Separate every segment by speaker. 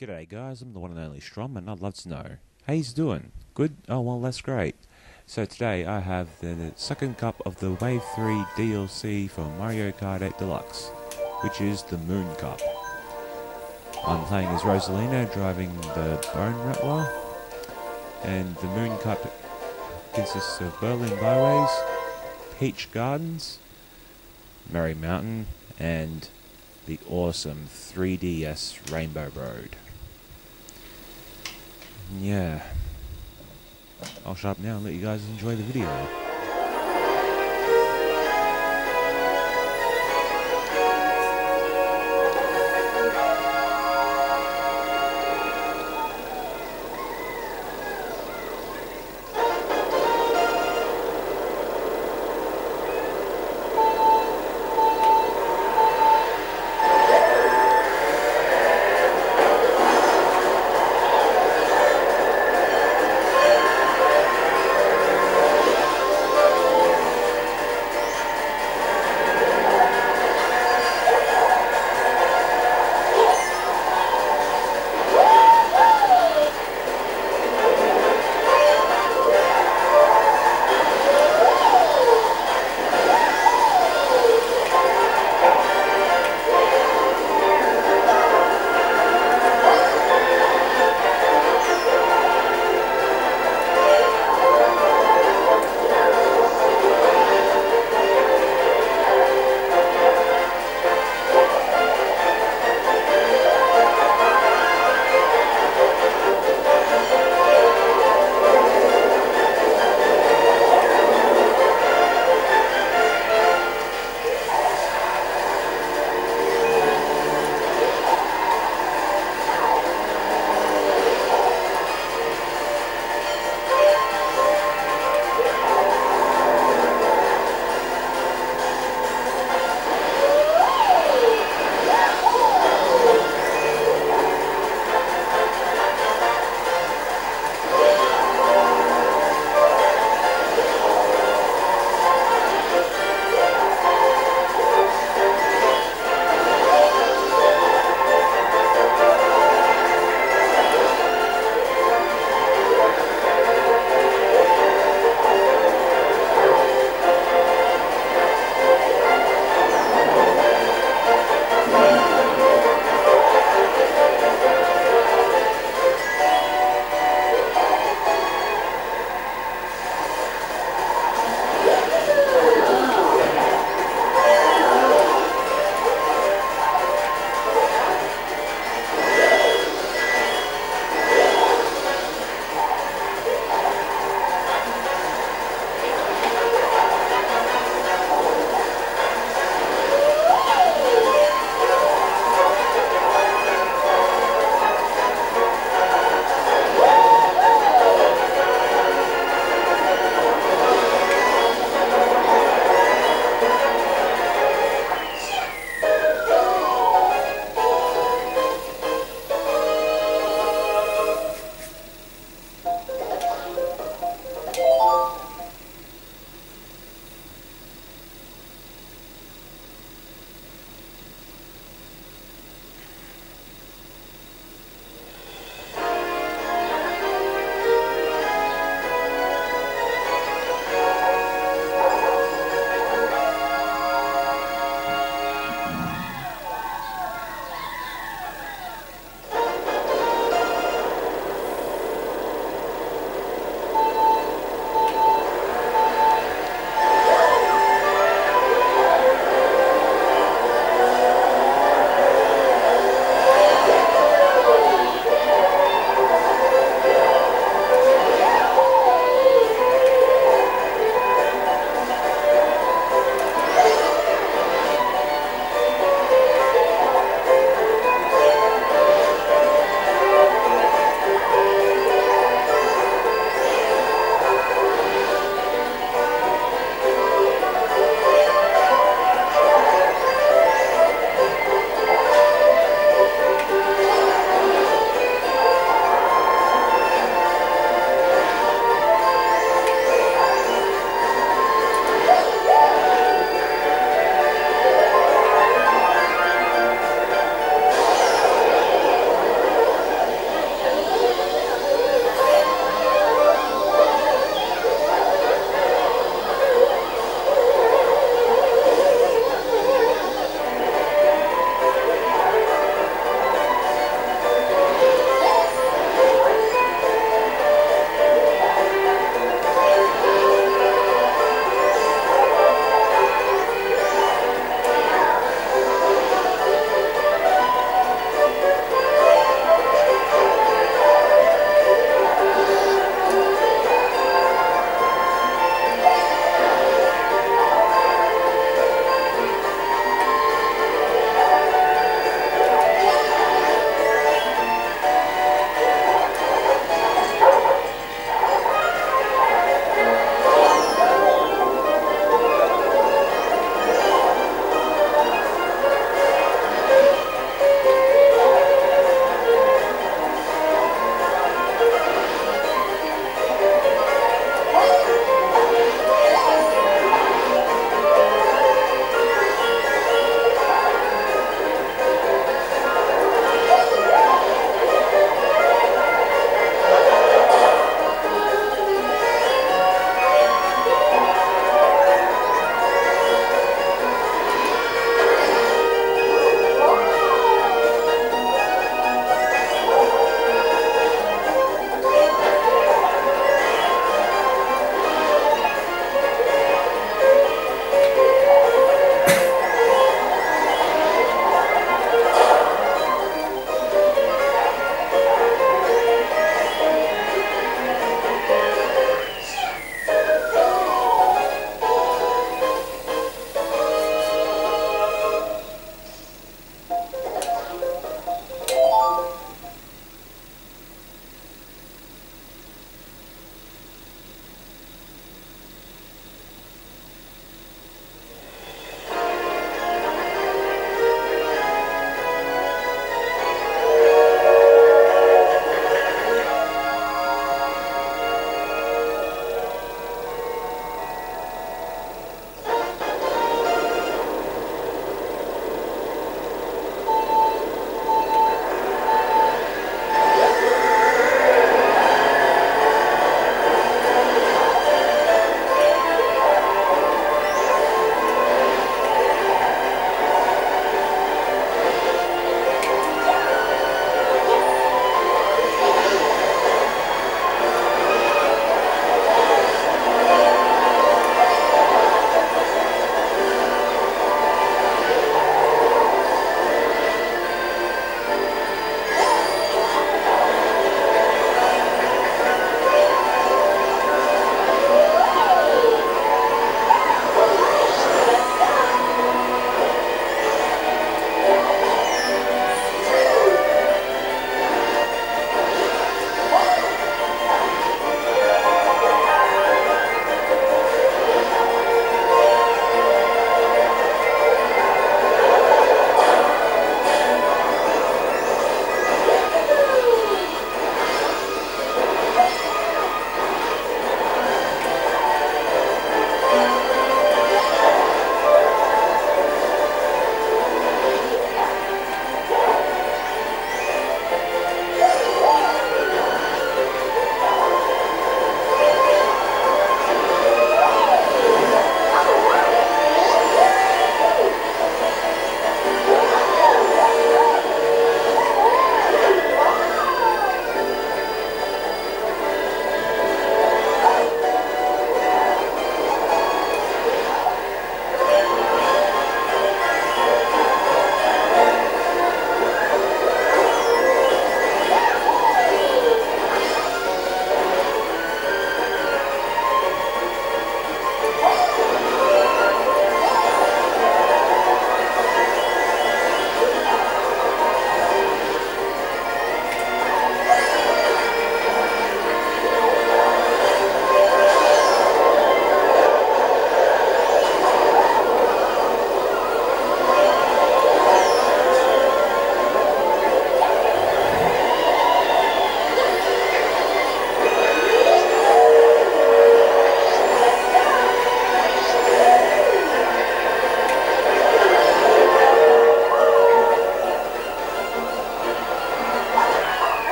Speaker 1: G'day guys, I'm the one and only Strom and I'd love to know, how you doing? Good? Oh well that's great. So today I have the, second cup of the Wave 3 DLC for Mario Kart 8 Deluxe, which is the Moon Cup. I'm playing as Rosalina driving the Bone Rattler, and the Moon Cup consists of Berlin Byways, Peach Gardens, Merry Mountain, and the awesome 3DS Rainbow Road. Yeah. I'll shut up now and let you guys enjoy the video.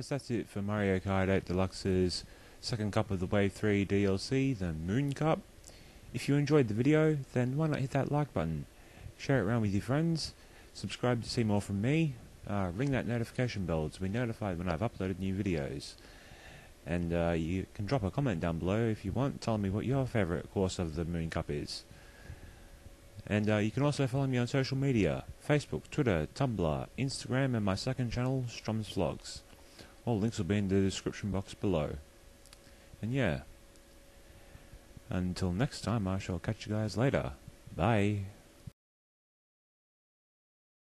Speaker 1: Guys, that's it for Mario Kart 8 Deluxe's second cup of the Wave 3 DLC, the Moon Cup. If you enjoyed the video, then why not hit that like button, share it around with your friends, subscribe to see more from me, uh, ring that notification bell to be notified when I've uploaded new videos. And uh, you can drop a comment down below if you want, telling me what your favourite course of the Moon Cup is. And uh, you can also follow me on social media Facebook, Twitter, Tumblr, Instagram, and my second channel, Strom's Vlogs. All links will be in the description box below. And yeah, until next time, I shall catch you guys later. Bye.